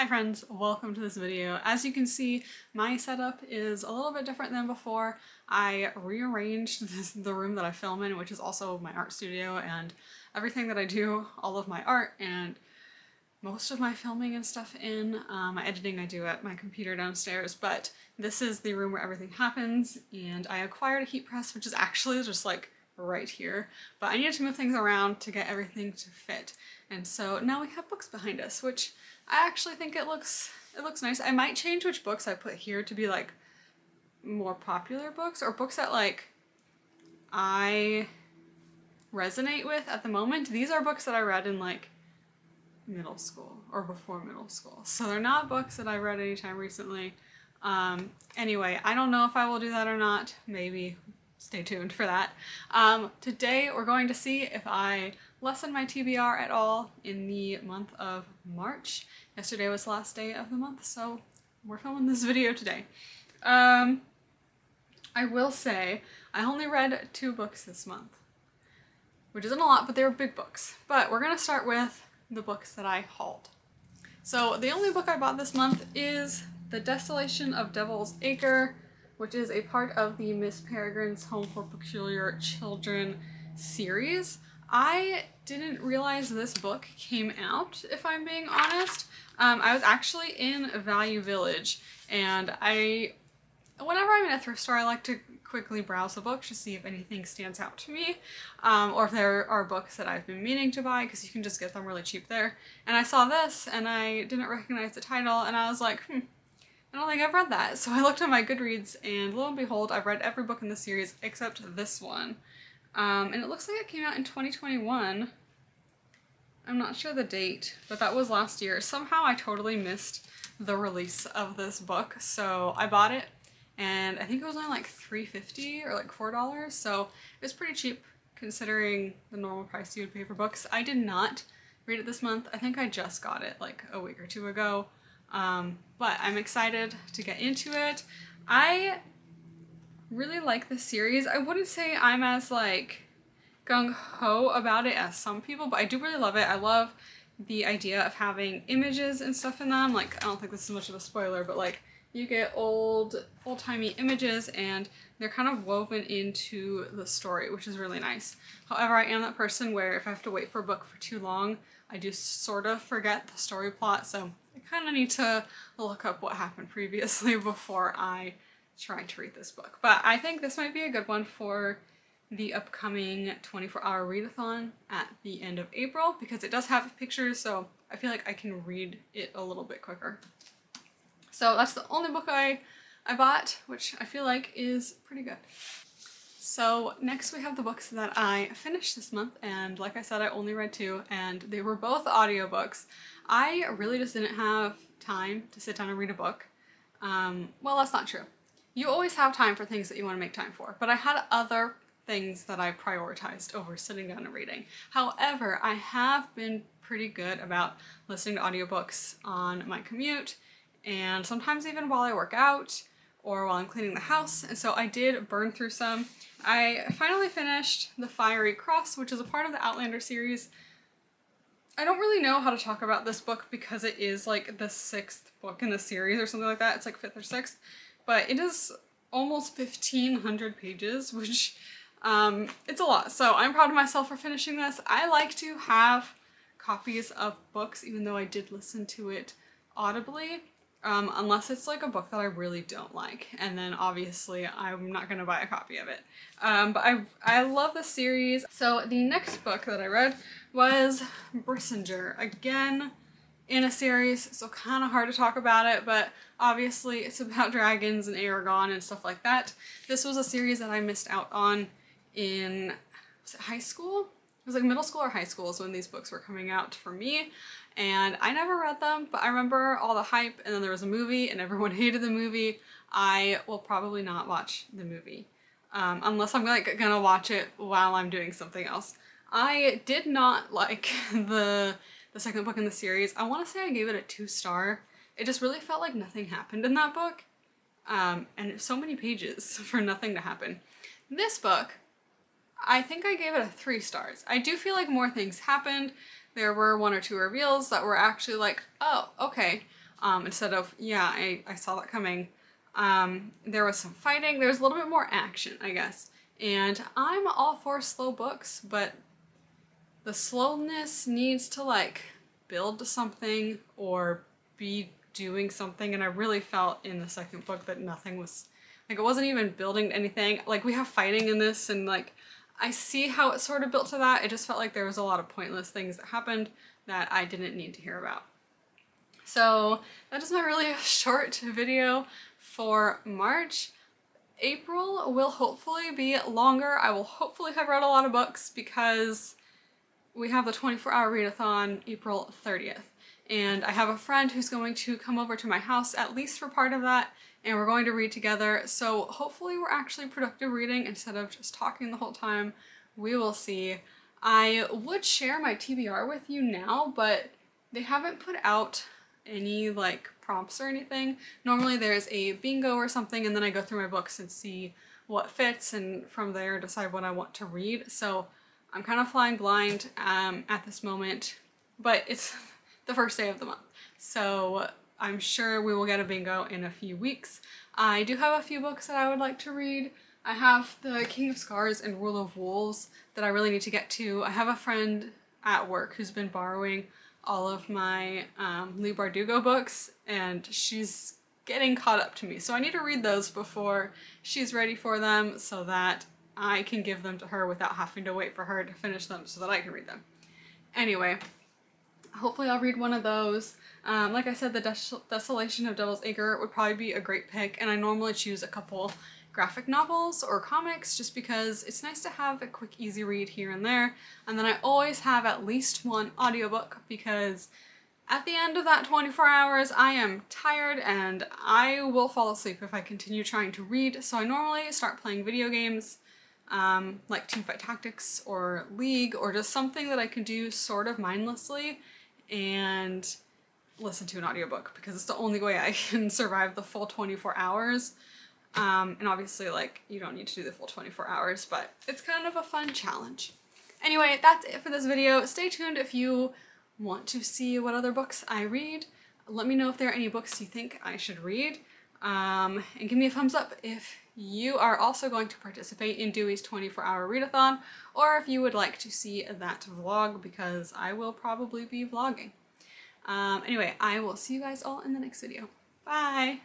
Hi friends, welcome to this video. As you can see, my setup is a little bit different than before. I rearranged this, the room that I film in, which is also my art studio and everything that I do, all of my art and most of my filming and stuff in. Um, my editing I do at my computer downstairs, but this is the room where everything happens and I acquired a heat press, which is actually just like right here, but I needed to move things around to get everything to fit. And so now we have books behind us, which I actually think it looks it looks nice. I might change which books I put here to be like more popular books or books that like I resonate with at the moment. These are books that I read in like middle school or before middle school. So they're not books that I read anytime recently. Um, anyway, I don't know if I will do that or not. Maybe stay tuned for that. Um, today we're going to see if I lessen my TBR at all in the month of March. Yesterday was the last day of the month, so we're filming this video today. Um, I will say I only read two books this month, which isn't a lot, but they were big books. But we're gonna start with the books that I hauled. So the only book I bought this month is The Desolation of Devil's Acre which is a part of the Miss Peregrine's Home for Peculiar Children series. I didn't realize this book came out, if I'm being honest. Um, I was actually in Value Village, and I, whenever I'm in a thrift store, I like to quickly browse the books to see if anything stands out to me, um, or if there are books that I've been meaning to buy, because you can just get them really cheap there. And I saw this, and I didn't recognize the title, and I was like, hmm, I don't think I've read that. So I looked at my Goodreads and lo and behold, I've read every book in the series except this one. Um, and it looks like it came out in 2021. I'm not sure the date, but that was last year. Somehow I totally missed the release of this book, so I bought it and I think it was only like $3.50 or like $4, so it was pretty cheap considering the normal price you would pay for books. I did not read it this month. I think I just got it like a week or two ago. Um, but I'm excited to get into it. I really like the series. I wouldn't say I'm as like gung-ho about it as some people, but I do really love it. I love the idea of having images and stuff in them. Like, I don't think this is much of a spoiler, but like you get old, old-timey images and they're kind of woven into the story, which is really nice. However, I am that person where if I have to wait for a book for too long, I do sort of forget the story plot, so I kind of need to look up what happened previously before I try to read this book. But I think this might be a good one for the upcoming 24-hour readathon at the end of April because it does have pictures, so I feel like I can read it a little bit quicker. So that's the only book I, I bought, which I feel like is pretty good. So next we have the books that I finished this month and like I said I only read two and they were both audiobooks. I really just didn't have time to sit down and read a book. Um, well that's not true. You always have time for things that you want to make time for but I had other things that I prioritized over sitting down and reading. However, I have been pretty good about listening to audiobooks on my commute and sometimes even while I work out or while I'm cleaning the house and so I did burn through some I finally finished The Fiery Cross, which is a part of the Outlander series. I don't really know how to talk about this book because it is like the sixth book in the series or something like that. It's like fifth or sixth, but it is almost 1500 pages, which um, it's a lot. So I'm proud of myself for finishing this. I like to have copies of books, even though I did listen to it audibly um, unless it's like a book that I really don't like. And then obviously I'm not gonna buy a copy of it. Um, but I, I love the series. So the next book that I read was Brisingr. Again, in a series, so kind of hard to talk about it, but obviously it's about dragons and Eragon and stuff like that. This was a series that I missed out on in high school? It was like middle school or high school is when these books were coming out for me and I never read them, but I remember all the hype and then there was a movie and everyone hated the movie. I will probably not watch the movie um, unless I'm like gonna watch it while I'm doing something else. I did not like the the second book in the series. I want to say I gave it a two star. It just really felt like nothing happened in that book. Um, and so many pages for nothing to happen. This book, I think I gave it a three stars. I do feel like more things happened there were one or two reveals that were actually like, oh, okay. um, instead of, yeah, I, I saw that coming. Um, there was some fighting, there was a little bit more action, I guess. And I'm all for slow books, but the slowness needs to like build something or be doing something. And I really felt in the second book that nothing was, like it wasn't even building anything. Like we have fighting in this and like I see how it sort of built to that. It just felt like there was a lot of pointless things that happened that I didn't need to hear about. So that is my really short video for March. April will hopefully be longer. I will hopefully have read a lot of books because we have the 24 hour readathon April 30th. And I have a friend who's going to come over to my house at least for part of that and we're going to read together. So hopefully we're actually productive reading instead of just talking the whole time. We will see. I would share my TBR with you now, but they haven't put out any like prompts or anything. Normally there's a bingo or something and then I go through my books and see what fits and from there decide what I want to read. So I'm kind of flying blind um, at this moment, but it's the first day of the month. So I'm sure we will get a bingo in a few weeks. I do have a few books that I would like to read. I have The King of Scars and Rule of Wolves that I really need to get to. I have a friend at work who's been borrowing all of my um, Bardugo books and she's getting caught up to me. So I need to read those before she's ready for them so that I can give them to her without having to wait for her to finish them so that I can read them. Anyway, hopefully I'll read one of those. Um, like I said, The Des Desolation of Devil's Acre would probably be a great pick, and I normally choose a couple graphic novels or comics just because it's nice to have a quick easy read here and there. And then I always have at least one audiobook because at the end of that 24 hours I am tired and I will fall asleep if I continue trying to read. So I normally start playing video games um, like Teamfight Tactics or League or just something that I can do sort of mindlessly and listen to an audiobook because it's the only way I can survive the full 24 hours. Um, and obviously like you don't need to do the full 24 hours, but it's kind of a fun challenge. Anyway, that's it for this video. Stay tuned if you want to see what other books I read. Let me know if there are any books you think I should read. Um, and give me a thumbs up if you are also going to participate in Dewey's 24 hour readathon or if you would like to see that vlog because I will probably be vlogging. Um, anyway, I will see you guys all in the next video. Bye!